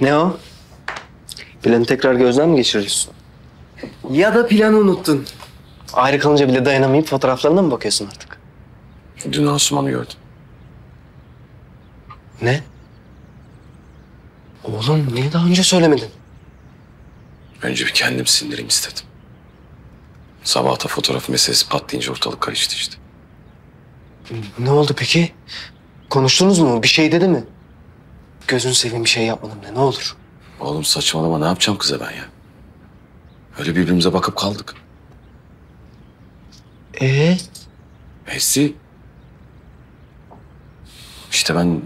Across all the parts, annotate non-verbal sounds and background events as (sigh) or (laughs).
Ne o? Planı tekrar gözden mi geçiriyorsun? Ya da planı unuttun. Ayrı kalınca bile dayanamayıp fotoğraflarına mı bakıyorsun artık? Dün Asuman'ı gördüm. Ne? Oğlum niye daha önce söylemedin? Önce bir kendim sindireyim istedim. Sabahta fotoğraf meselesi patlayınca ortalık karıştı işte. Ne oldu peki? Konuştunuz mu? Bir şey dedi mi? Gözünü seveyim bir şey yapmadım de ne olur. Oğlum saçmalama ne yapacağım kıza ben ya? Öyle birbirimize bakıp kaldık. Ee? Hepsi... İşte ben...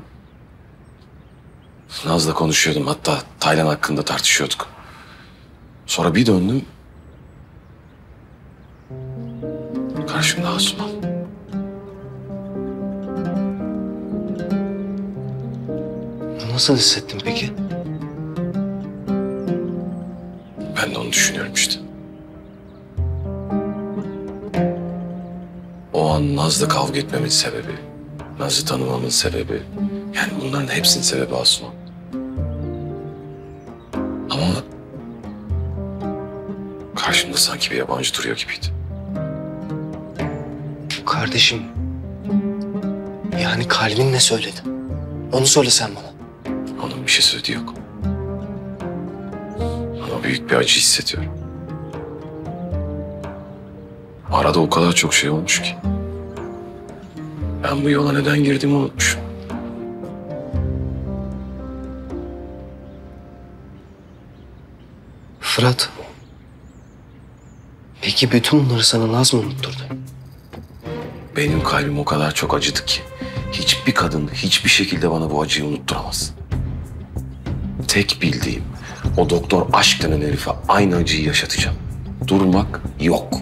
Naz'la konuşuyordum. Hatta Taylan hakkında tartışıyorduk. Sonra bir döndüm. Karşımda Asuman. Nasıl hissettin peki? Ben de onu düşünüyorum işte. O an Naz'la kavga etmemin sebebi, Naz'ı tanımamın sebebi, yani bunların hepsinin sebebi Asuman. Ama karşımda sanki bir yabancı duruyor gibiydi. Kardeşim. Yani kalbin ne söyledi? Onu söyle sen bana. Onun bir şey söylediği yok. Ama büyük bir acı hissediyorum. Arada o kadar çok şey olmuş ki. Ben bu yola neden girdiğimi unutmuşum. Fırat. Peki bütün bunları sana Naz mı unutturdu? Benim kalbim o kadar çok acıdı ki. Hiçbir kadın hiçbir şekilde bana bu acıyı unutturamaz. Tek bildiğim o doktor aşk denen herife aynı acıyı yaşatacağım. Durmak yok.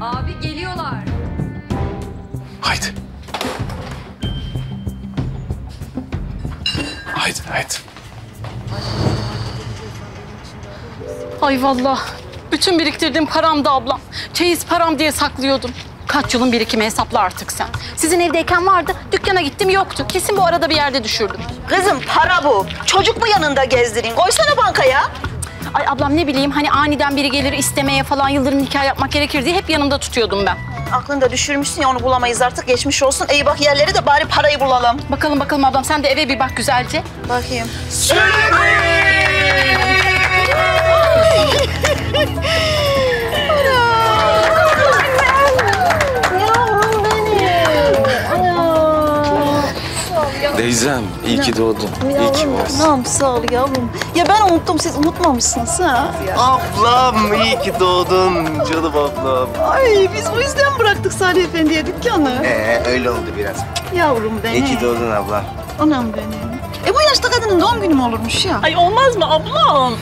Abi geliyorlar. Haydi. Haydi, haydi. Ay vallahi bütün biriktirdiğim param da ablam. Çeyiz param diye saklıyordum. Kaç yılın birikimi hesapla artık sen. Sizin evdeyken vardı, dükkana gittim yoktu. Kesin bu arada bir yerde düşürdüm. Kızım para bu. Çocuk mu yanında gezdirin? Koysana bankaya. Ay ablam ne bileyim hani aniden biri gelir istemeye falan yıldırım nikah yapmak gerekir diye hep yanımda tutuyordum ben. Aklında düşürmüşsün ya onu bulamayız artık. Geçmiş olsun. İyi bak yerleri de bari parayı bulalım. Bakalım bakalım ablam sen de eve bir bak güzelce. Bakayım. (laughs) Teyzem, iyi ki doğdun. İyi ki varsın. Anam sağ ol yavrum. Ya ben unuttum siz unutmamışsınız ha. Ablam iyi ki doğdun canım ablam. Ay biz o yüzden bıraktık Salih Efendi'ye dükkanı. Ee, öyle oldu biraz. Yavrum benim. İyi ki doğdun abla. Anam benim. E bu yaşta kadının doğum günü mü olurmuş ya? Ay olmaz mı ablam?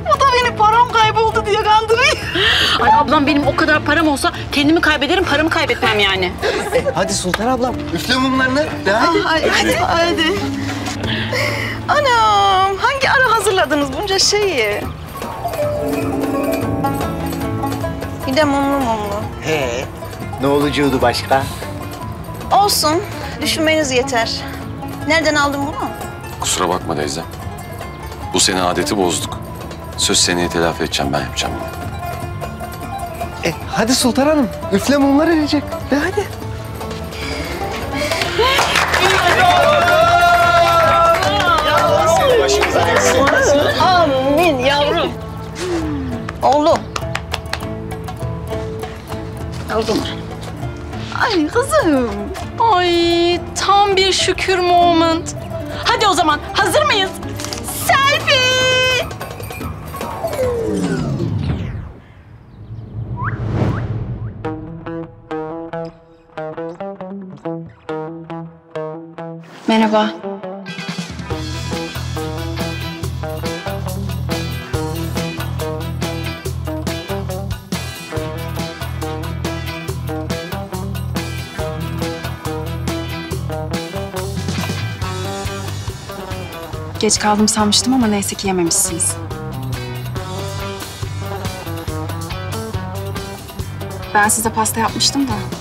O da beni param kayboldu diye kandırıyor. Ay ablam benim o kadar param olsa kendimi kaybederim paramı kaybetmem yani. Hadi Sultan ablam üfle mumlarını. De hadi. Hadi, hadi, hadi. Anam, hangi ara hazırladınız bunca şeyi? Bir de mumlu mumlu. He. Ne olacaktı başka? Olsun, düşünmeniz yeter. Nereden aldın bunu? Kusura bakma teyzem. Bu sene adeti bozduk. Söz seneye telafi edeceğim, ben yapacağım yine. E, hadi Sultan Hanım üfle mumlar erecek. De hadi. Amin yavrum. Oğlum. Oğlum. Ay kızım. Ay tam bir şükür moment. Hadi o zaman hazır mıyız? Merhaba. Geç kaldım sanmıştım ama neyse ki yememişsiniz. Ben size pasta yapmıştım da.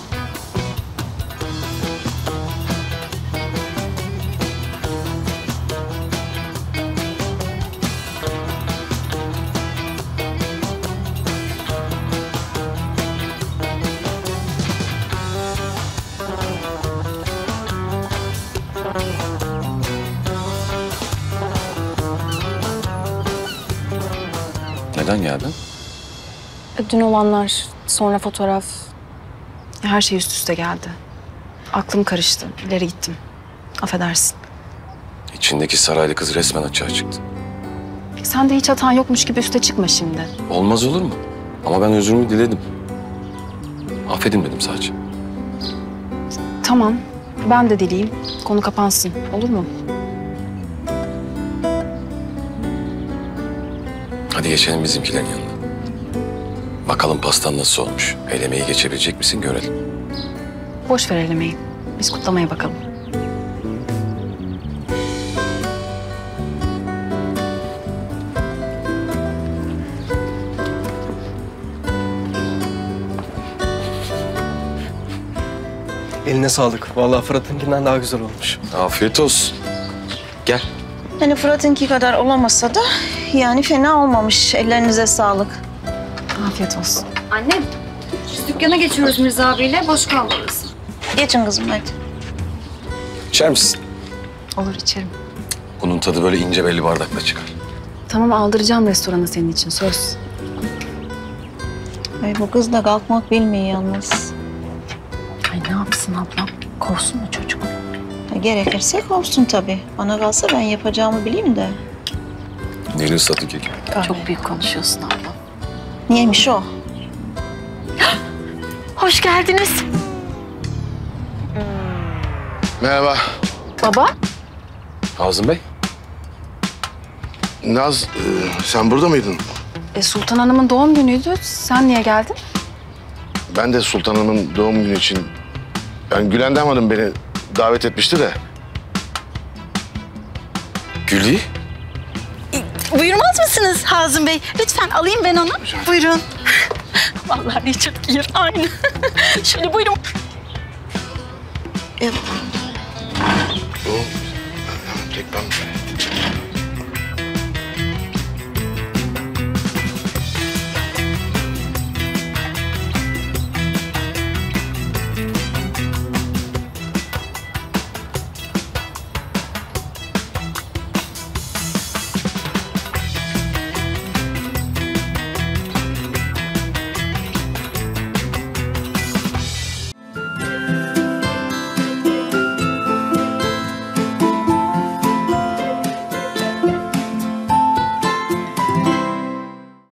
Neden geldin? E, dün olanlar, sonra fotoğraf. Her şey üst üste geldi. Aklım karıştı, ileri gittim. Affedersin. İçindeki saraylı kız resmen açığa çıktı. Sen de hiç hatan yokmuş gibi üste çıkma şimdi. Olmaz olur mu? Ama ben özrümü diledim. Affedin dedim sadece. Tamam, ben de dileyim. Konu kapansın. Olur mu? Hadi geçelim bizimkilerin yanına. Bakalım pastan nasıl olmuş. Elemeyi geçebilecek misin görelim. Boş ver elemeyi. Biz kutlamaya bakalım. Eline sağlık. Vallahi Fırat'ınkinden daha güzel olmuş. Afiyet olsun. Gel. Yani Fırat'ınki kadar olamasa da yani fena olmamış. Ellerinize sağlık. Afiyet olsun. Annem, biz dükkana geçiyoruz Mirza abiyle. Boş kaldı orası. Geçin kızım hadi. İçer misin? Olur içerim. Bunun tadı böyle ince belli bardakla çıkar. Tamam aldıracağım restorana senin için söz. Ay bu kız da kalkmak bilmiyor yalnız. Yapsın ablam? Korsun mu çocuk? Ha, Gerekirse olsun tabii. Bana kalsa ben yapacağımı bileyim de. Neli ıslatı kek. Çok büyük konuşuyorsun ablam. Niyeymiş o? (gasps) Hoş geldiniz. Merhaba. Baba? Hazım Bey. Naz, e, sen burada mıydın? E, Sultan Hanım'ın doğum günüydü. Sen niye geldin? Ben de Sultan Hanım'ın doğum günü için... Yani Gülendam Hanım beni davet etmişti de. Gülü. Buyurmaz mısınız Hazım Bey? Lütfen alayım ben onu. Buyurun. (laughs) Vallahi Richard Gere aynı. (laughs) Şöyle buyurun. O, tek ben